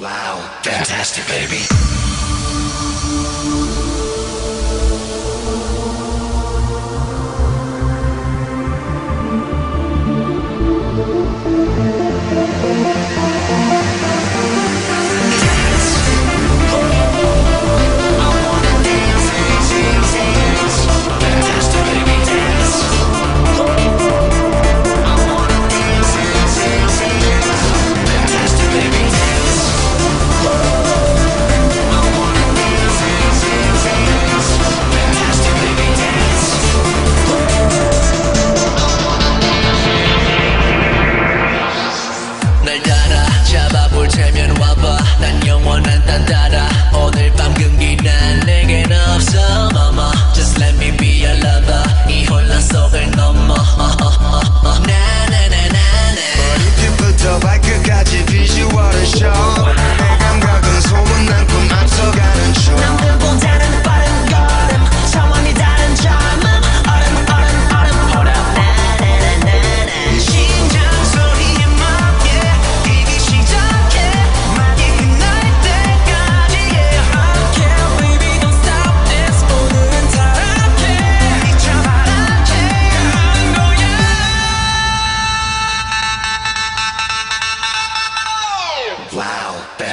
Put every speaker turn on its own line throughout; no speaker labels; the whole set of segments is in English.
Wow, fantastic, baby.
krzemień ład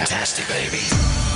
fantastic, baby.